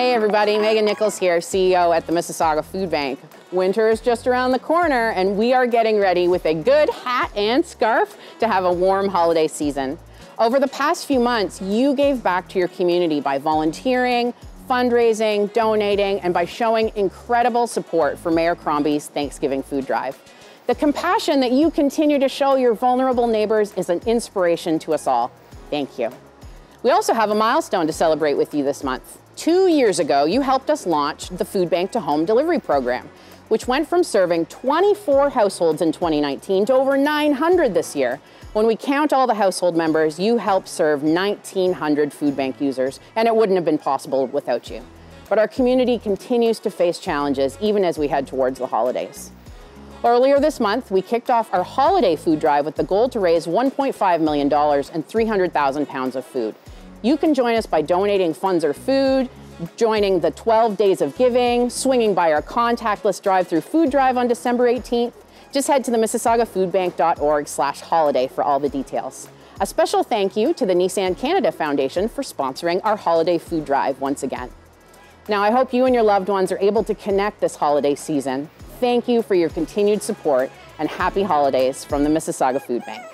Hey everybody, Meghan Nicholls here, CEO at the Mississauga Food Bank. Winter is just around the corner and we are getting ready with a good hat and scarf to have a warm holiday season. Over the past few months, you gave back to your community by volunteering, fundraising, donating, and by showing incredible support for Mayor Crombie's Thanksgiving food drive. The compassion that you continue to show your vulnerable neighbors is an inspiration to us all. Thank you. We also have a milestone to celebrate with you this month. Two years ago, you helped us launch the Food Bank to Home delivery program, which went from serving 24 households in 2019 to over 900 this year. When we count all the household members, you helped serve 1,900 food bank users, and it wouldn't have been possible without you. But our community continues to face challenges even as we head towards the holidays. Earlier this month, we kicked off our holiday food drive with the goal to raise $1.5 million and 300,000 pounds of food. You can join us by donating funds or food, joining the 12 Days of Giving, swinging by our contactless drive-through food drive on December 18th. Just head to the mississaugafoodbank.org slash holiday for all the details. A special thank you to the Nissan Canada Foundation for sponsoring our holiday food drive once again. Now, I hope you and your loved ones are able to connect this holiday season. Thank you for your continued support and happy holidays from the Mississauga Food Bank.